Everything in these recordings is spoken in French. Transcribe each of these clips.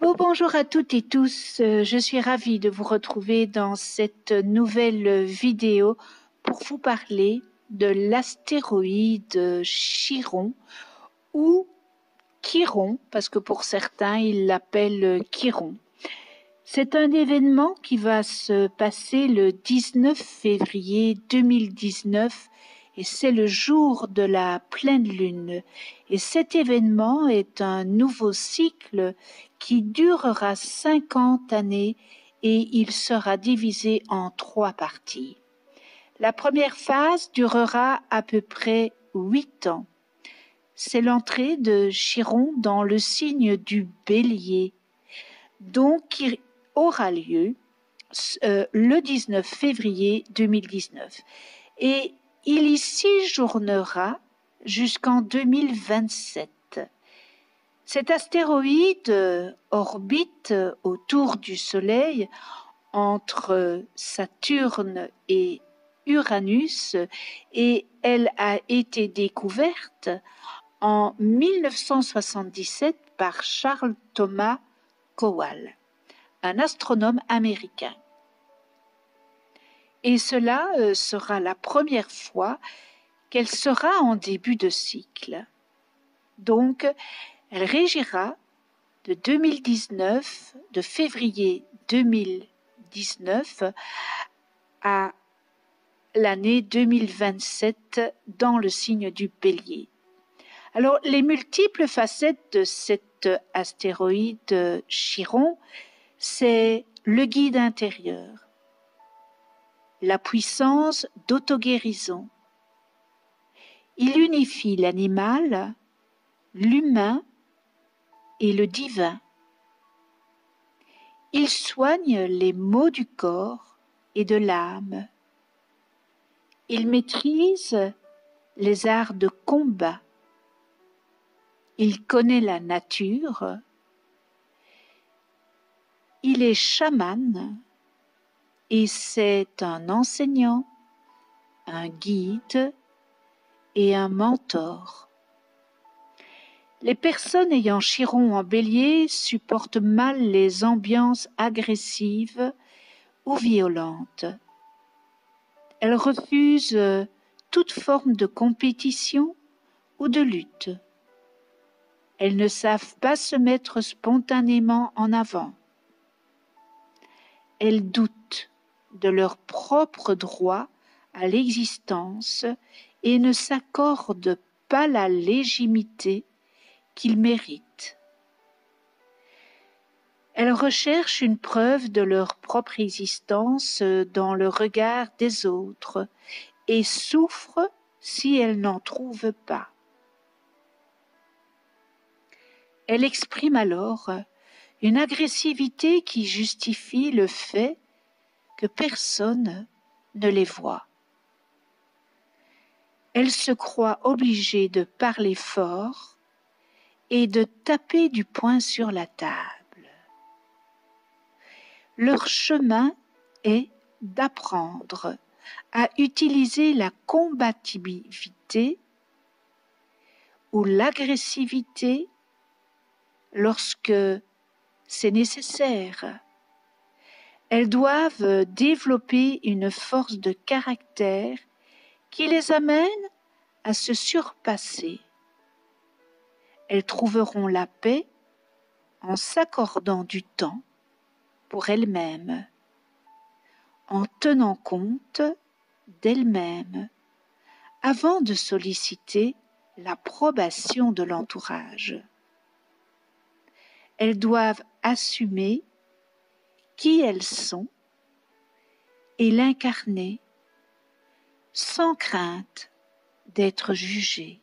bonjour à toutes et tous. Euh, je suis ravie de vous retrouver dans cette nouvelle vidéo pour vous parler de l'astéroïde Chiron ou Chiron, parce que pour certains, ils l'appellent Chiron. C'est un événement qui va se passer le 19 février 2019 et c'est le jour de la pleine lune. Et cet événement est un nouveau cycle qui durera 50 années et il sera divisé en trois parties. La première phase durera à peu près huit ans. C'est l'entrée de Chiron dans le signe du bélier, donc qui aura lieu euh, le 19 février 2019. Et il y séjournera jusqu'en 2027. Cet astéroïde orbite autour du Soleil entre Saturne et Uranus et elle a été découverte en 1977 par Charles Thomas Kowal, un astronome américain et cela euh, sera la première fois qu'elle sera en début de cycle. Donc, elle régira de 2019, de février 2019 à l'année 2027 dans le signe du bélier. Alors, les multiples facettes de cet astéroïde Chiron, c'est le guide intérieur, la puissance d'auto-guérison. Il unifie l'animal, l'humain et le divin. Il soigne les maux du corps et de l'âme. Il maîtrise les arts de combat. Il connaît la nature. Il est chaman et c'est un enseignant, un guide et un mentor. Les personnes ayant Chiron en bélier supportent mal les ambiances agressives ou violentes. Elles refusent toute forme de compétition ou de lutte. Elles ne savent pas se mettre spontanément en avant. Elles doutent de leur propre droit à l'existence et ne s'accordent pas la légitimité qu'ils méritent. Elles recherchent une preuve de leur propre existence dans le regard des autres et souffrent si elles n'en trouvent pas. Elles expriment alors une agressivité qui justifie le fait que personne ne les voit. Elles se croient obligées de parler fort et de taper du poing sur la table. Leur chemin est d'apprendre à utiliser la combativité ou l'agressivité lorsque c'est nécessaire elles doivent développer une force de caractère qui les amène à se surpasser. Elles trouveront la paix en s'accordant du temps pour elles-mêmes, en tenant compte d'elles-mêmes, avant de solliciter l'approbation de l'entourage. Elles doivent assumer qui elles sont et l'incarner sans crainte d'être jugées.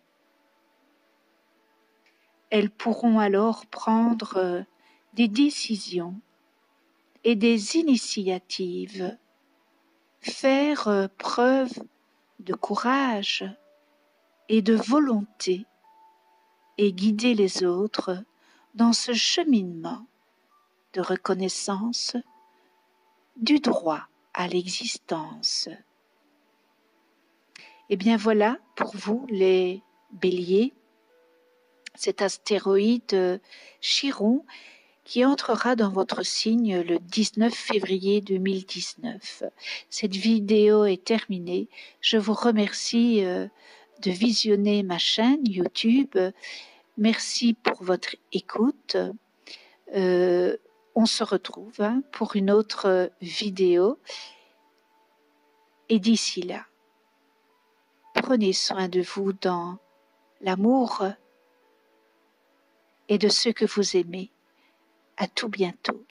Elles pourront alors prendre euh, des décisions et des initiatives, faire euh, preuve de courage et de volonté et guider les autres dans ce cheminement de reconnaissance du droit à l'existence. Et eh bien voilà pour vous les béliers, cet astéroïde Chiron qui entrera dans votre signe le 19 février 2019. Cette vidéo est terminée. Je vous remercie euh, de visionner ma chaîne YouTube. Merci pour votre écoute. Euh, on se retrouve pour une autre vidéo. Et d'ici là, prenez soin de vous dans l'amour et de ceux que vous aimez. À tout bientôt.